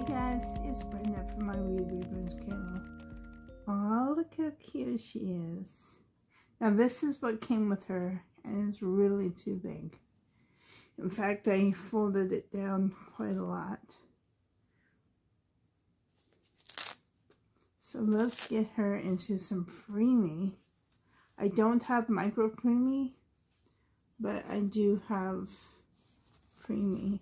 Hey guys, it's Brenda from my Wee Reborns channel. Oh, look how cute she is. Now this is what came with her, and it's really too big. In fact, I folded it down quite a lot. So let's get her into some preemie. I don't have micro preemie, but I do have preemie.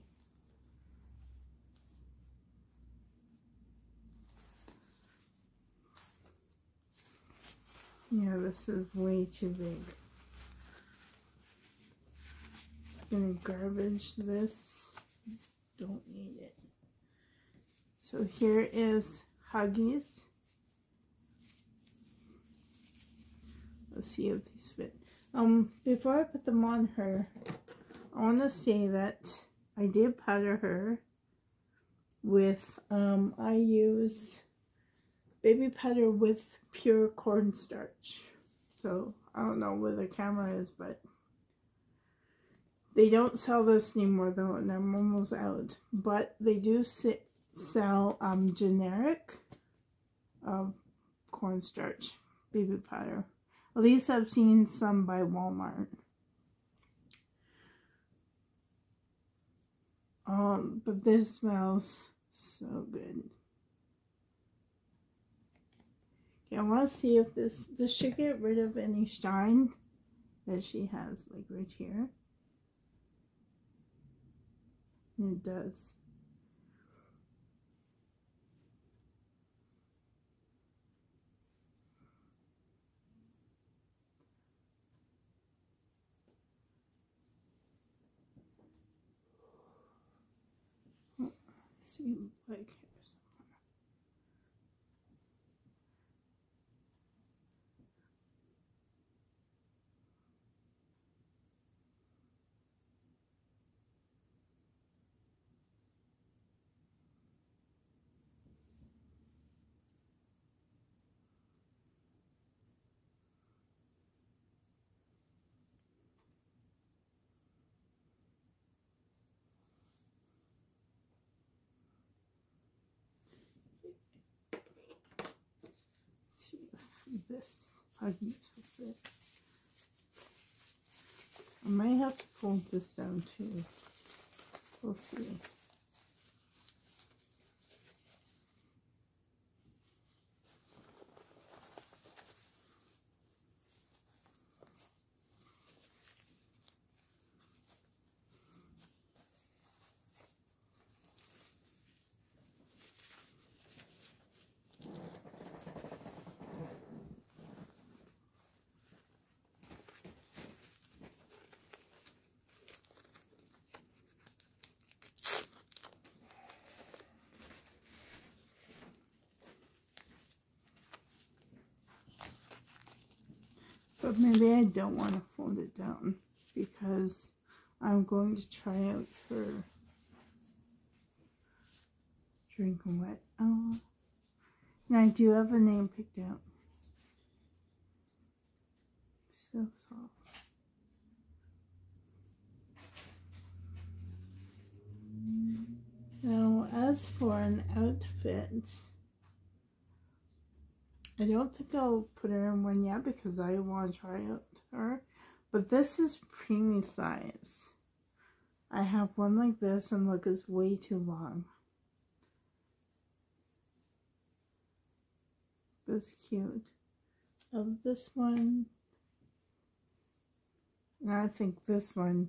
Yeah, this is way too big. Just gonna garbage this. Don't need it. So here is Huggies. Let's see if these fit. Um, before I put them on her, I want to say that I did powder her with, um, I use baby powder with pure cornstarch. So I don't know where the camera is, but they don't sell this anymore though, and I'm almost out. But they do sit, sell um, generic um, cornstarch baby powder. At least I've seen some by Walmart. Um, but this smells so good. Okay, I want to see if this, this should get rid of any shine that she has, like right here. And it does. see like this Huggies with it. I may have to fold this down too. We'll see. But maybe I don't want to fold it down because I'm going to try out her drink wet. Oh, and I do have a name picked out. So soft. Now, as for an outfit, I don't think I'll put her in one yet because I want to try out her. But this is preemie size. I have one like this and look, it's way too long. It's cute. Of this one. And I think this one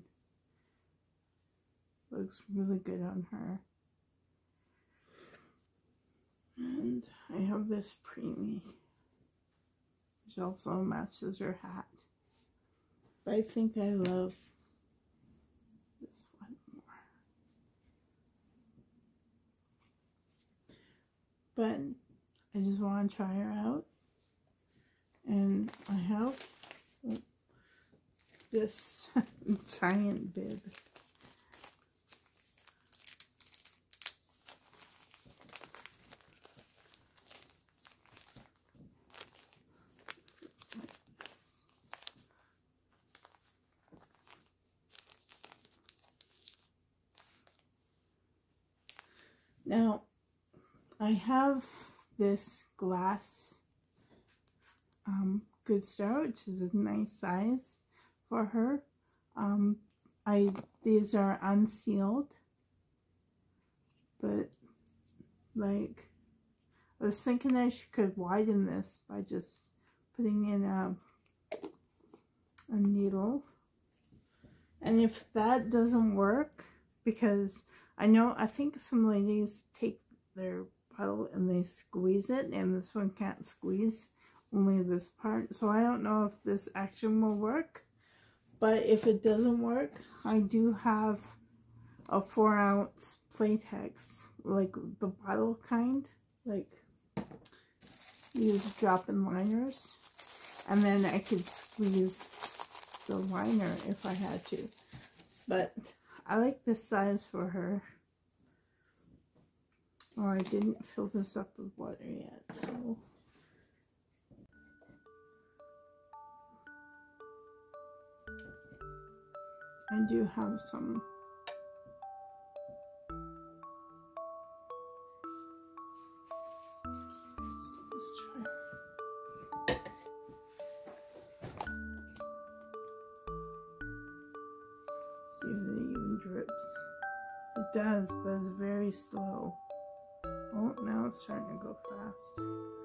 looks really good on her. And I have this preemie which also matches her hat. But I think I love this one more. But I just want to try her out. And I have this giant bib. Now, I have this glass um, Good Star, which is a nice size for her. Um, I These are unsealed, but like I was thinking I should, could widen this by just putting in a, a needle. And if that doesn't work, because I know, I think some ladies take their puddle and they squeeze it, and this one can't squeeze, only this part. So I don't know if this action will work, but if it doesn't work, I do have a four ounce Playtex, like the bottle kind, like use drop-in liners. And then I could squeeze the liner if I had to. But I like this size for her. Oh, I didn't fill this up with water yet, so... I do have some does, but it's very slow. Oh, now it's starting to go fast.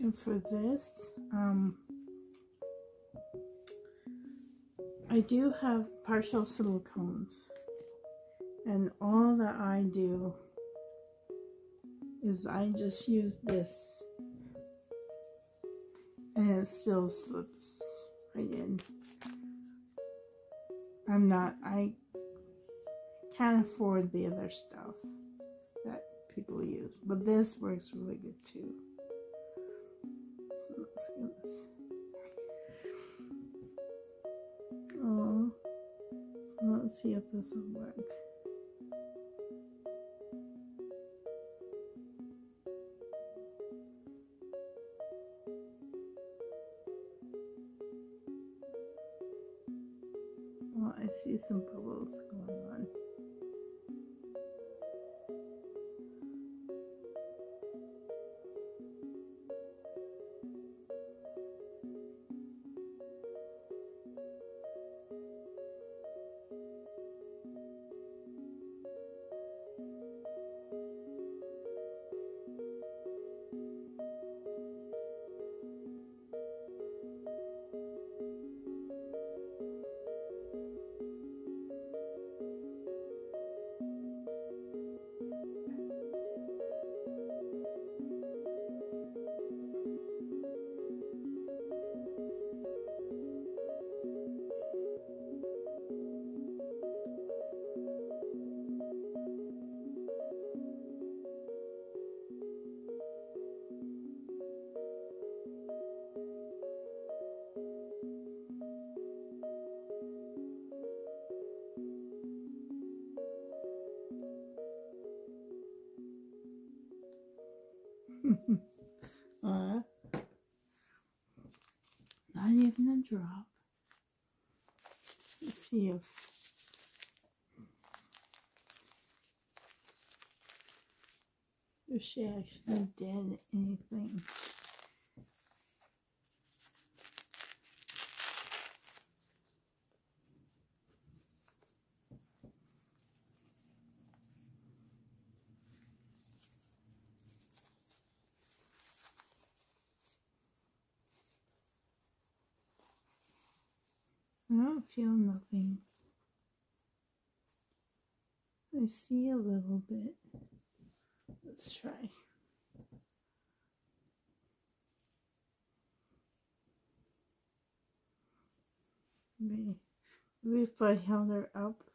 And for this, um, I do have partial silicones. And all that I do is I just use this. And it still slips right in. I'm not, I can't afford the other stuff that people use. But this works really good too. Oh, so let's see if this will work. Well, I see some bubbles going on. Drop. Let's see if if she actually did anything. I don't feel nothing. I see a little bit. Let's try. Maybe, if I held her up.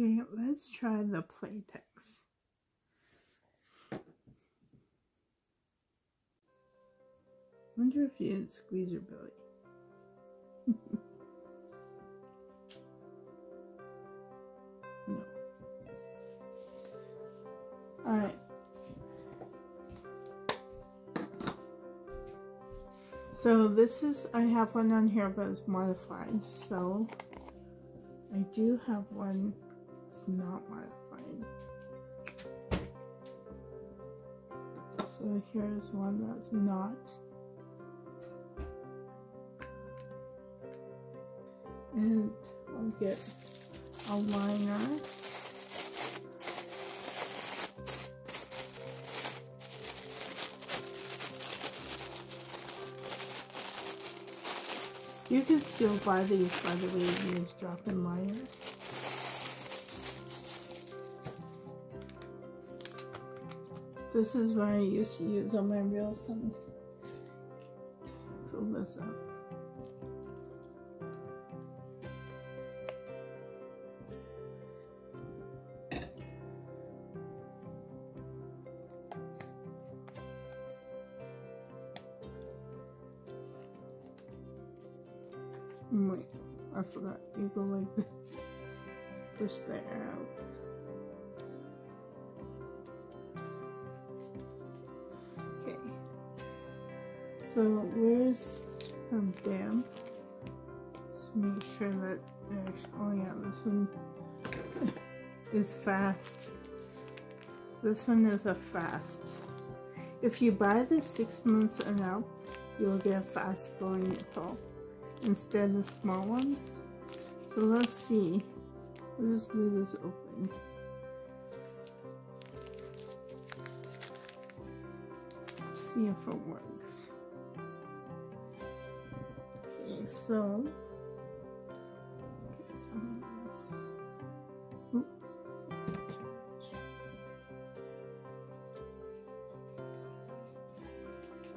Okay, let's try the Playtex. wonder if you had squeezer belly. no. Alright. So this is, I have one on here but it's modified. So I do have one it's not modified. So here's one that's not. And I'll get a liner. You can still buy these, by the way, these drop-in liners. This is what I used to use on my real sons. Fill this up. Wait, I forgot. You go like this. Push the air out. So where's oh, her dam? Just make sure that oh yeah, this one is fast. This one is a fast. If you buy the six months and up, you'll get a fast flowing nipple instead of the small ones. So let's see. Let's just leave this open. See if it works. So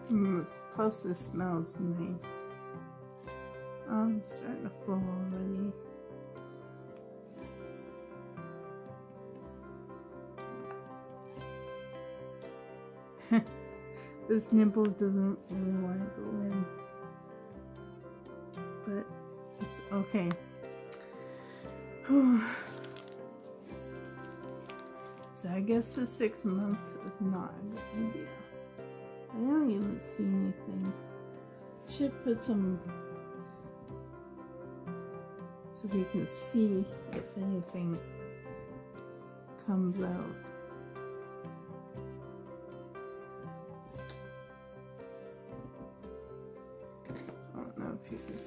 Mm, plus it smells nice. Oh, it's starting to flow already. this nipple doesn't really want to go in but it's okay. so I guess the six month is not a good idea. I don't even see anything. Should put some so we can see if anything comes out.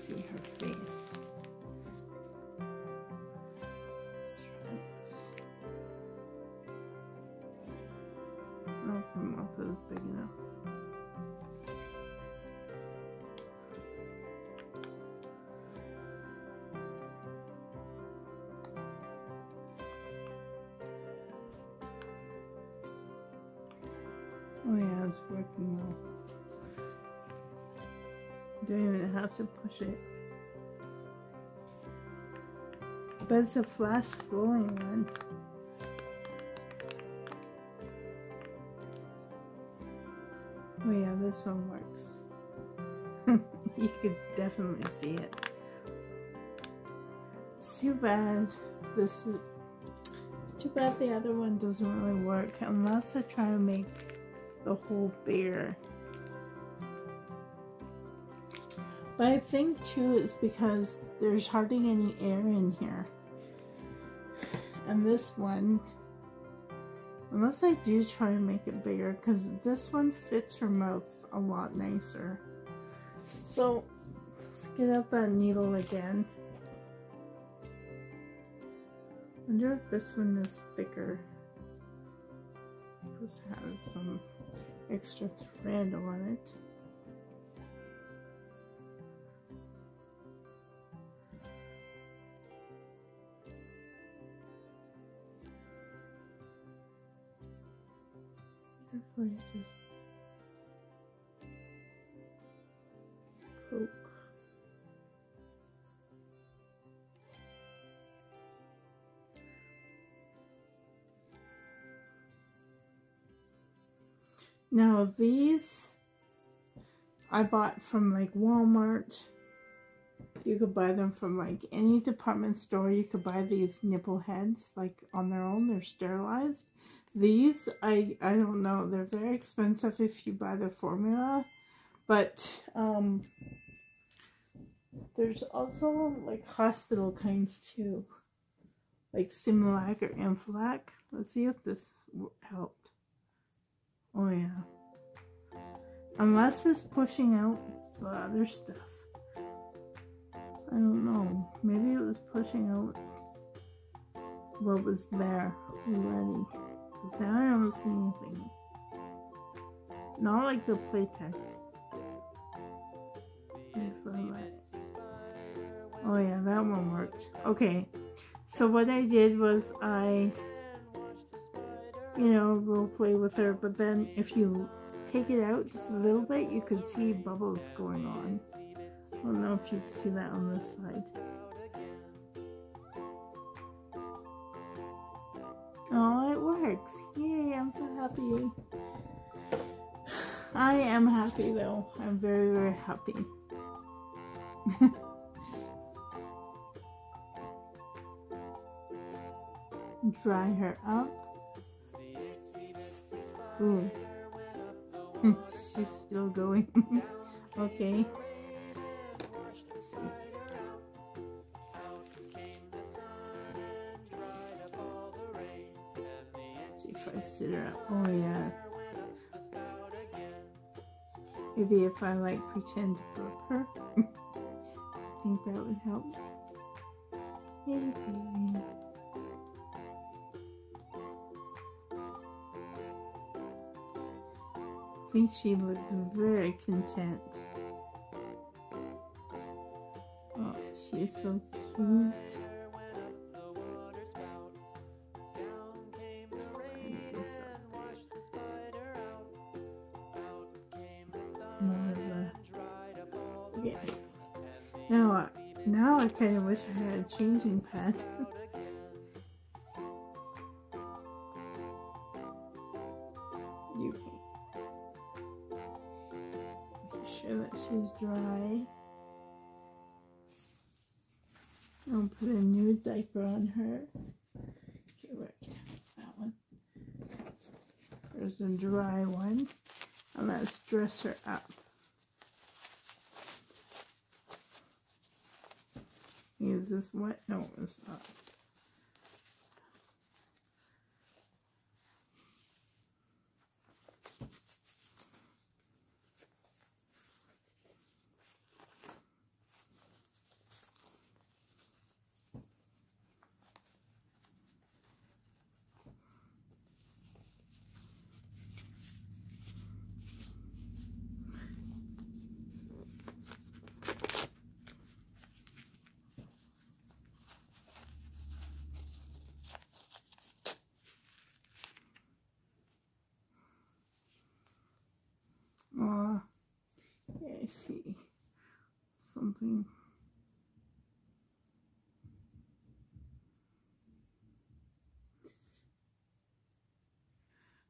See her face. Oh, her mouth is big enough. Oh yeah, it's working well. Don't even have to push it. But it's a fast flowing one. Oh yeah, this one works. you could definitely see it. It's too bad this is it's too bad the other one doesn't really work unless I try to make the whole bigger. But I think too it's because there's hardly any air in here. And this one, unless I do try and make it bigger, because this one fits her mouth a lot nicer. So, let's get out that needle again. wonder if this one is thicker. This has some extra thread on it. Carefully just poke. Now these I bought from like Walmart. You could buy them from like any department store. You could buy these nipple heads like on their own. They're sterilized. These, I, I don't know. They're very expensive if you buy the formula. But um, there's also like hospital kinds too. Like Similac or Enfalac. Let's see if this helped. Oh yeah. Unless it's pushing out the other stuff. I don't know. Maybe it was pushing out what was there already. Because now I don't see anything. Not like the playtex. Oh yeah, that one worked. Okay, so what I did was I, you know, role play with her, but then if you take it out just a little bit, you could see bubbles going on. I don't know if you can see that on this side. Oh, it works. Yay, I'm so happy. I am happy though. I'm very, very happy. Dry her up. Ooh. She's still going. okay. Oh yeah. Maybe if I like pretend to burp her. I think that would help. Maybe. I think she looks very content. Oh, she is so cute. Kind of wish I had a changing pad. you make sure that she's dry. I'll put a new diaper on her. Okay, where that one? There's a dry one. And let's dress her up. Is this wet? No, it's not. I see something.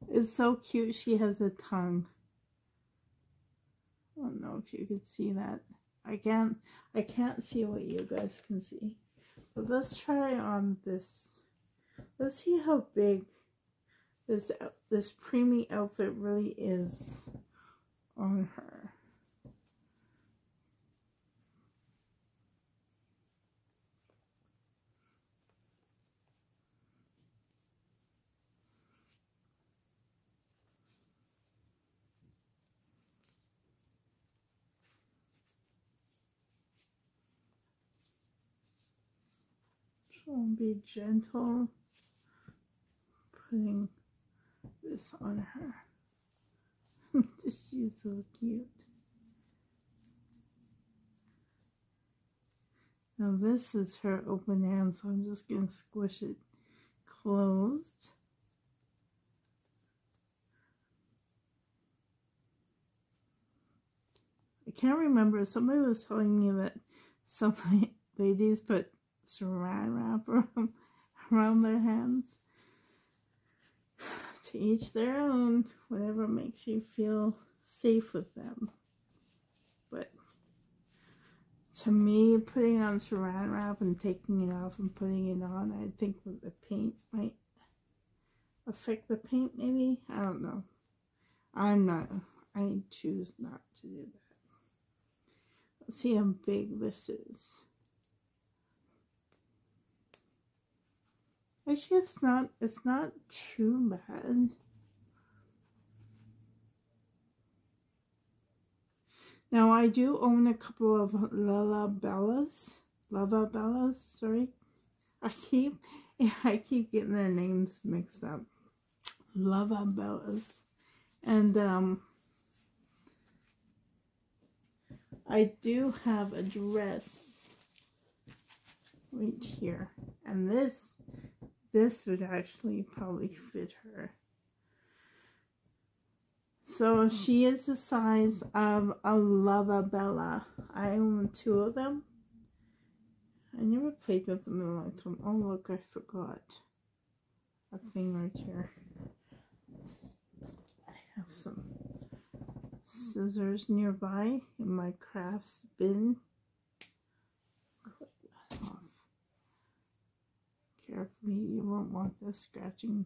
It's so cute. She has a tongue. I don't know if you can see that. I can't, I can't see what you guys can see. But let's try on this. Let's see how big this, this preemie outfit really is on her. I'll be gentle putting this on her. She's so cute. Now this is her open hand, so I'm just going to squish it closed. I can't remember. Somebody was telling me that some ladies put saran wrap around, their hands. To each their own, whatever makes you feel safe with them. But to me, putting on saran wrap and taking it off and putting it on, I think the paint might affect the paint maybe. I don't know. I'm not, I choose not to do that. Let's see how big this is. Actually, it's not, it's not too bad. Now, I do own a couple of Lala Bellas. Lava Bellas, sorry. I keep, I keep getting their names mixed up. Lava Bellas. And, um, I do have a dress right here. And this this would actually probably fit her. So she is the size of a Lava Bella. I own two of them. I never played with them in a long time. Oh look, I forgot a thing right here. I have some scissors nearby in my crafts bin. Carefully. You won't want this scratching.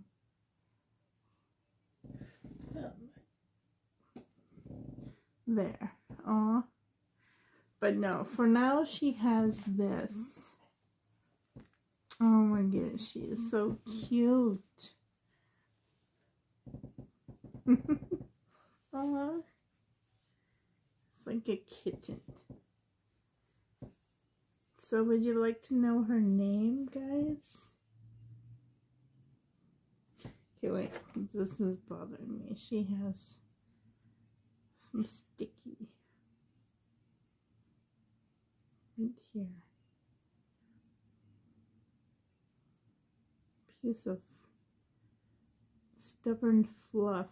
There. Aw. But no, for now she has this. Oh my goodness, she is so cute. oh, it's like a kitten. So would you like to know her name, guys? Okay, wait. This is bothering me. She has some sticky right here. Piece of stubborn fluff.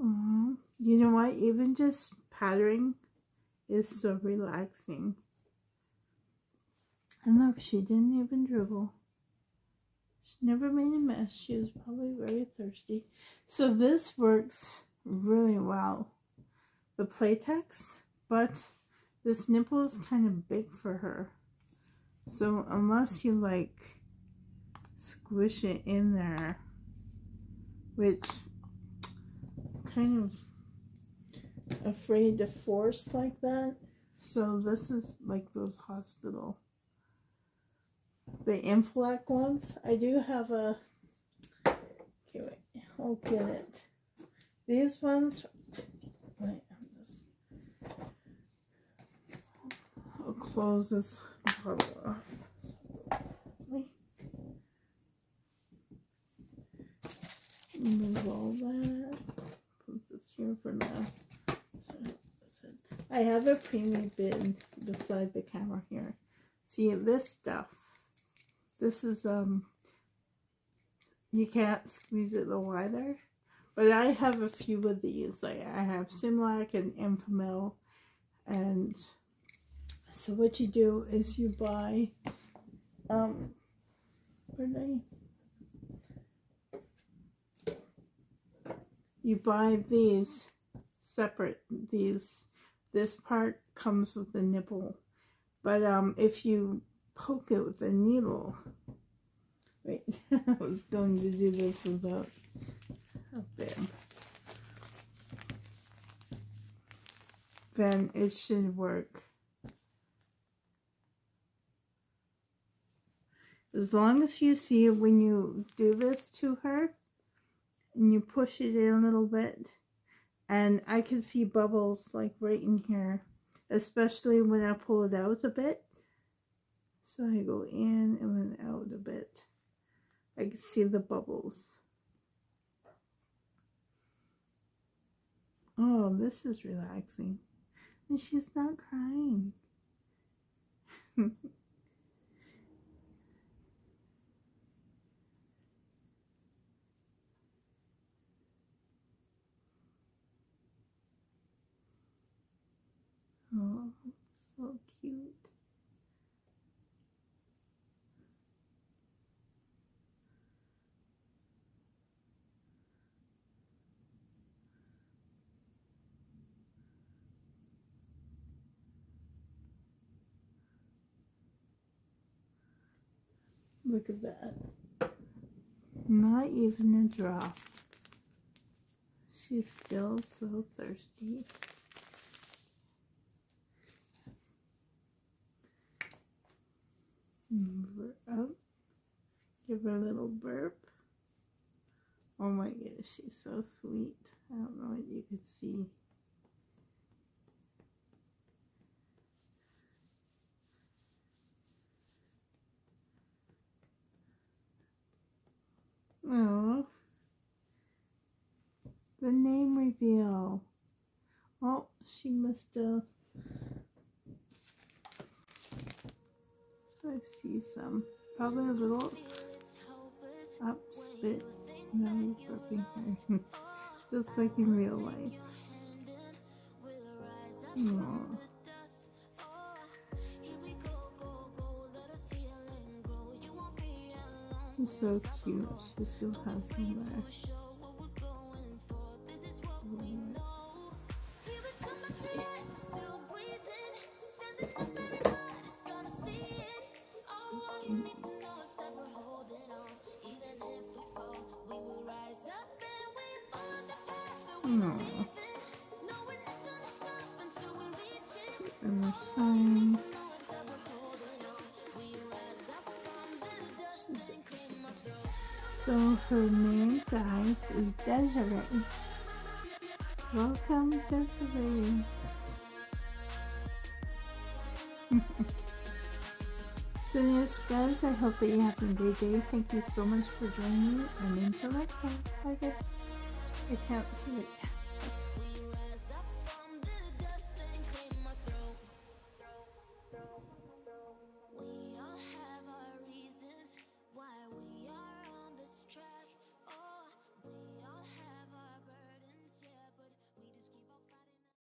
Aww. You know what? Even just pattering is so relaxing. And look, she didn't even dribble. She never made a mess. She was probably very thirsty. So this works really well. The Playtex, but this nipple is kind of big for her. So unless you like squish it in there, which kind of afraid to force like that. So this is like those hospital the Enfalac ones. I do have a, okay, wait, I'll get it. These ones, wait, I'm just, I'll close this bottle off. Move all that. Put this here for now. I have a preemie bin beside the camera here. See, this stuff this is, um, you can't squeeze it the either. But I have a few of these. Like I have Similac and Enfamil and So what you do is you buy, um, where did I? You buy these separate. These, this part comes with the nipple. But um, if you poke it with a needle, wait, I was going to do this without a bib. Then it should work. As long as you see when you do this to her and you push it in a little bit and I can see bubbles like right in here especially when I pull it out a bit so I go in and then out a bit. I can see the bubbles. Oh this is relaxing. And she's not crying. Oh, so cute. Look at that. Not even a drop. She's still so thirsty. Move her up. Give her a little burp. Oh my goodness, she's so sweet. I don't know what you could see. Oh, the name reveal. She must have I see some. Probably a little up spit. No, burping. Just like in real life. Aww. He's so cute. She still has some there. No. And the sun. So her name, guys, is Desiree. Welcome, Desiree. so yes, guys, I hope that you have a great day. Thank you so much for joining me, and until next time, bye guys. I can't see it.